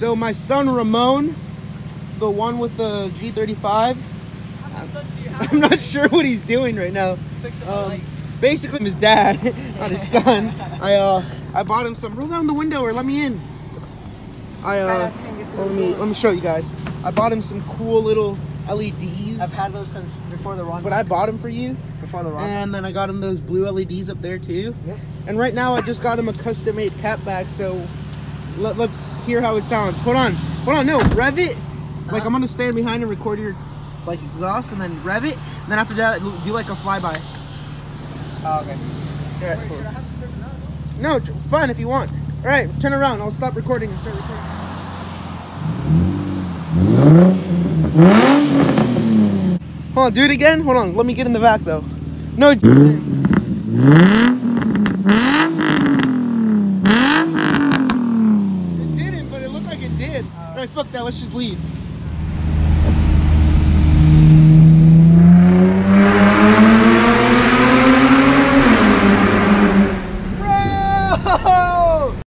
So my son Ramon, the one with the G35, I'm not sure what he's doing right now. Um, basically, his dad, not his son. I uh, I bought him some. Roll down the window or let me in. I uh, Badass can't get through well, let me let me show you guys. I bought him some cool little LEDs. I've had those since before the run. but I bought them for you, before the run. and then I got him those blue LEDs up there too. Yeah. And right now, I just got him a custom-made catback, So let, let's hear how it sounds. Hold on, hold on. No, rev it. Like I'm gonna stand behind and record your like exhaust, and then rev it. And then after that, do like a flyby. Oh, okay. Yeah, cool. No, fine if you want. All right, turn around. I'll stop recording and start recording. Hold on, do it again. Hold on, let me get in the back though. No. All right, fuck that, let's just leave.